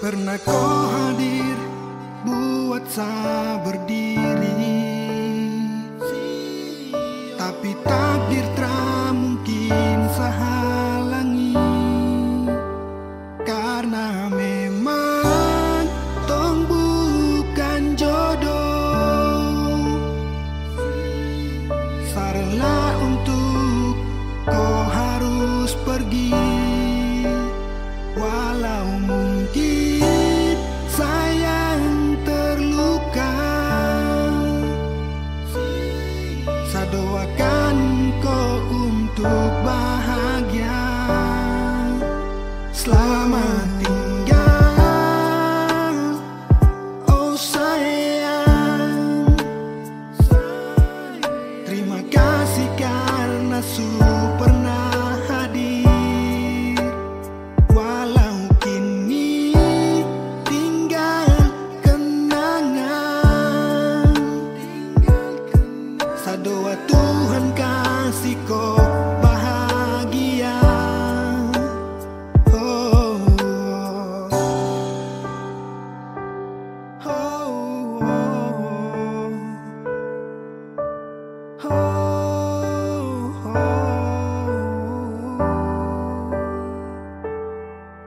Pernah kau hadir buat saya berdiri? Tapi takdir tak mungkin saya halangi Karena memang tong bukan jodoh. Sarlah untuk kau harus pergi. doa Tuhan kasih kau bahagia oh, oh, oh,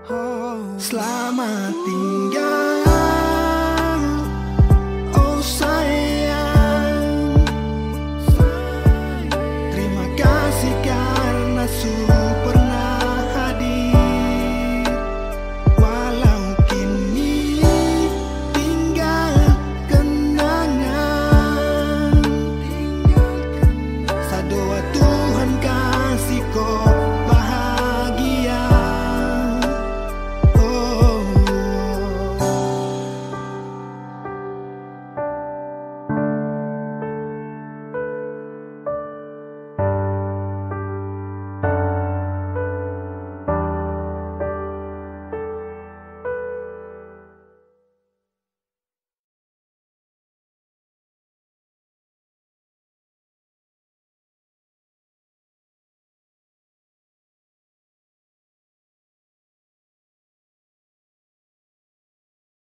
oh. Selamat tinggal